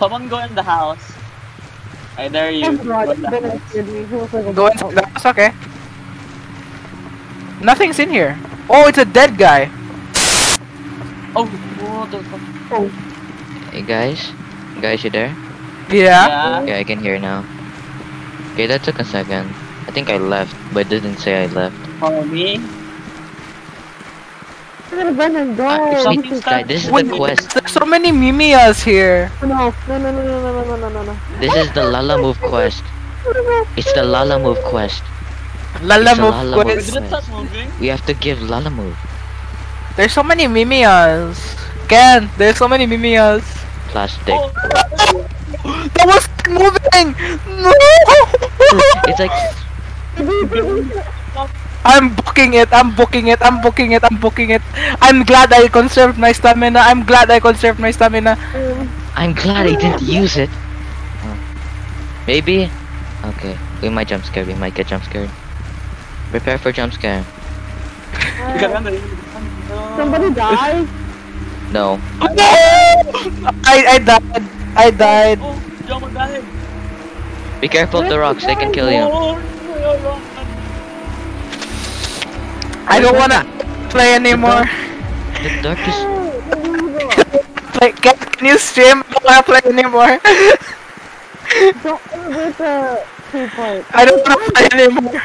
Someone go in the house. I dare you. Oh Go in the Ben house. scared me. He was like, Go inside the house, okay. Nothing's in here. Oh, it's a dead guy. Oh, what the fuck? Hey guys, guys, you there? Yeah. Yeah. Yeah, I can hear now. Okay, that took a second. I think I left, but didn't say I left. Follow me. Ben, Ben, go. Uh, if This is- guys, this is Wait, the quest. There's so many Mimias here. No, no, no, no, no, no, no, no, no, no. This is the Lalamove quest. It's the Lalamove quest. Lala It's move Lala Wait, move. quiz. did it start moving? We have to give Lalamove. There's so many Mimias. Ken, there's so many Mimias. Plastic. Oh, That was moving! No! It's like I'm booking it, I'm booking it, I'm booking it, I'm booking it. I'm glad I conserved my stamina, I'm glad I conserved my stamina. I'm glad I didn't use it. Maybe. Okay, we might jump scare. We might get jump scared. Prepare for jump scare. Ganun na yun. somebody died. No. I, I died, I died. Oh, died. Be careful of the rocks. They can kill you. I don't wanna play anymore. The darkest. Play, can, can you stream? I don't wanna play anymore. Don't wait the two part. I don't wanna play anymore.